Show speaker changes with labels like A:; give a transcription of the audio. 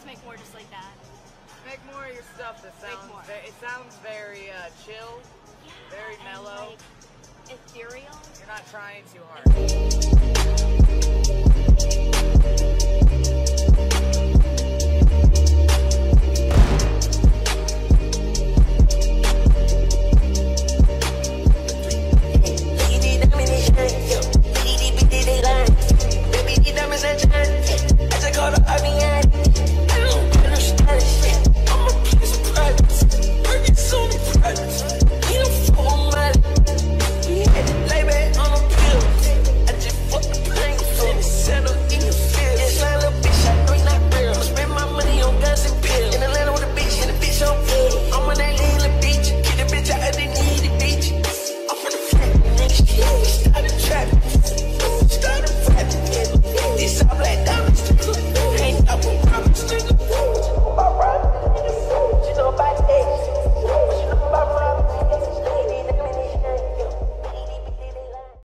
A: please make more just like that.
B: Make more of your stuff that
A: Make
B: sounds.
A: more.
B: it sounds very uh, chill.
A: Yeah,
B: Very mellow.
A: like, ethereal.
B: You're not trying too hard.